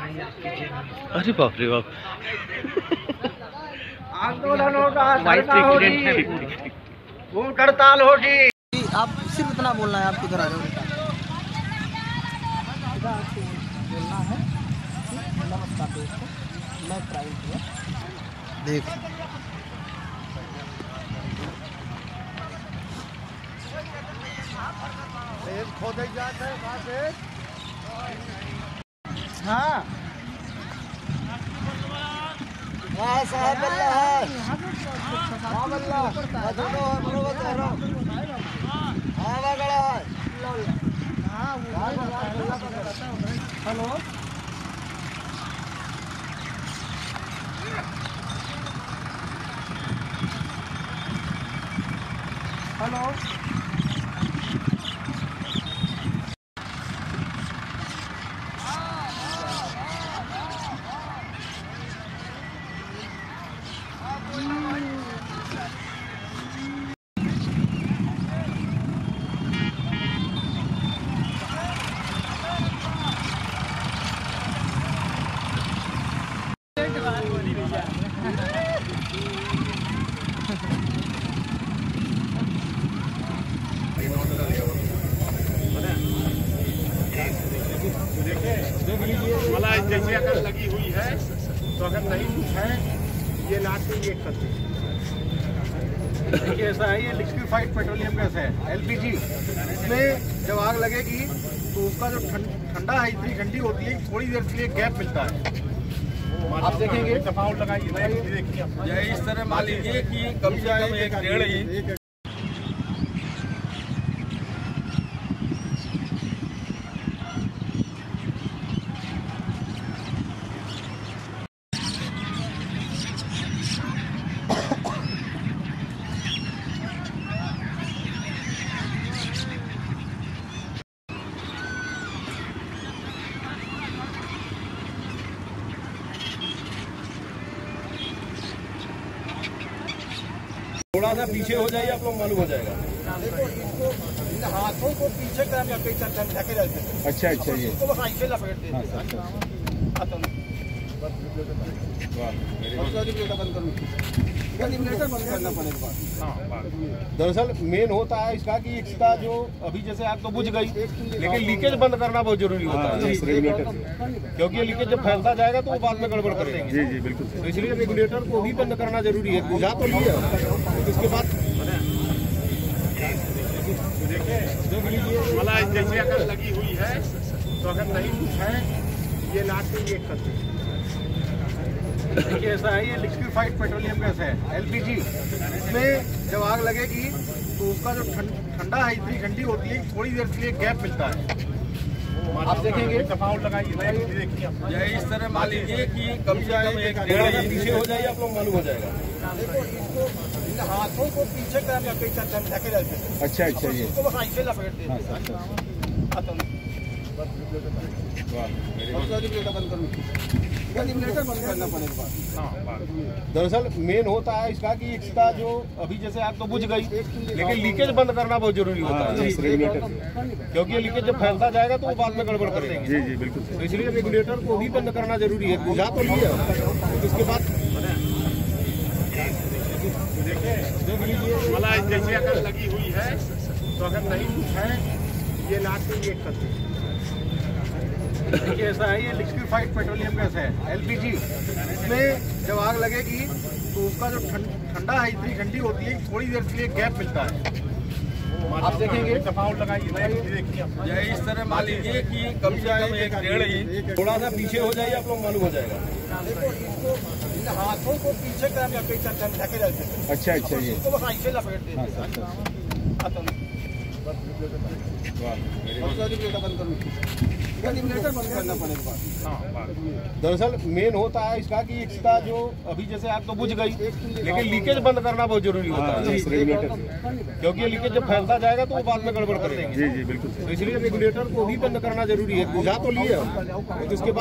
अरे बाप रे बाप। आंदोलन होगा होगी भूख हड़ताल होगी आप सिर्फ़ इतना बोलना है आप किधर आ हो आपको बोलना है नमस्कार दोस्तों मैं प्राइवेट हूँ देख हाँ हाँ साहब अल्लाह है साहब अल्लाह हाँ देखो बरोबर कह रहा हूँ हाँ वगड़ा है हेलो हेलो मला जैसे अगर लगी हुई है तो अगर नहीं कुछ है ये नाक से ये करते देखिए ऐसा है ये लिक्विफाइड पेट्रोलियम गैस है एलपीजी इसमें जब आग लगेगी तो उसका जो ठंडा है इतनी ठंडी होती है थोड़ी देर के लिए गैप मिलता है। आप देखेंगे। दबाव लगाइए। देखिए इस तरह मान लीजिए कि कम से कम एक डेढ़ थोड़ा सा पीछे हो जाइए आप लोग मालूम हो जाएगा। देखो इसको इन हाथों को पीछे कर हैं अच्छा अच्छा ये। इसको लपेट देते हैं। और रेगुलेटर बंद करूँ रेगुलेटर बंद करना पड़ेगा दरअसल मेन होता है इसका कि इसका जो अभी जैसे आग तो बुझ गई लेकिन लीकेज बंद करना बहुत ज़रूरी होता है। क्योंकि ये लीकेज जब फैलता जाएगा तो वो बाद में गड़बड़ करेगा जी जी बिल्कुल तो इसलिए रेगुलेटर को भी बंद करना ज़रूरी है। बुझा तो लिए। इसके बाद मला जैसे अगर लगी हुई है तो अगर नहीं कुछ है ये से ये करते देखिए ऐसा है ये लिक्विफाइड पेट्रोलियम गैस है एलपीजी इसमें जब आग लगेगी तो उसका जो ठंडा है इतनी ठंडी होती है थोड़ी देर के लिए गैप मिलता है। आप देखेंगे। इस तरह मान लीजिए कि कम से कम एक डेढ़ पीछे हो जाइए आप लोग मालूम हो जाएगा। देखो इसको इन हाथों को पीछे कर हैं अच्छा अच्छा ये। इसको बस ऐसे लपेट देते हैं। दरअसल मेन होता है इसका कि इसका जो अभी जैसे आग तो बुझ गई लेकिन लीकेज बंद करना बहुत ज़रूरी होता है। क्योंकि ये लीकेज जब फैलता जाएगा तो वो बाद में गड़बड़ करेगा जी जी बिल्कुल तो इसलिए रेगुलेटर को भी बंद करना ज़रूरी है। बुझा तो लिए इसके बाद मला जैसे अगर लगी हुई है तो अगर नहीं है ये नाक ये करते देखिए ऐसा है ये लिक्विफाइड पेट्रोलियम गैस है एलपीजी इसमें जब आग लगेगी तो उसका जो ठंडा है इतनी ठंडी होती है थोड़ी देर के लिए गैप मिलता है। आप देखेंगे। लगाइए इस तरह मान लीजिए कि कम से कम एक डेढ़ इंच थोड़ा सा पीछे हो जाइए आप लोग मालूम हो जाएगा। देखो इसको हाथों को पीछे कर हैं अच्छा अच्छा ये। लपेट देते हैं। दरअसल मेन होता है इसका कि इसका जो अभी जैसे आग तो बुझ गई लेकिन लीकेज बंद करना बहुत ज़रूरी होता है। क्योंकि लीकेज जब फैलता जाएगा तो वो बाद में गड़बड़ करेगा। जी जी बिल्कुल तो इसलिए रेगुलेटर को भी बंद करना ज़रूरी है। बुझा तो लिए उसके बाद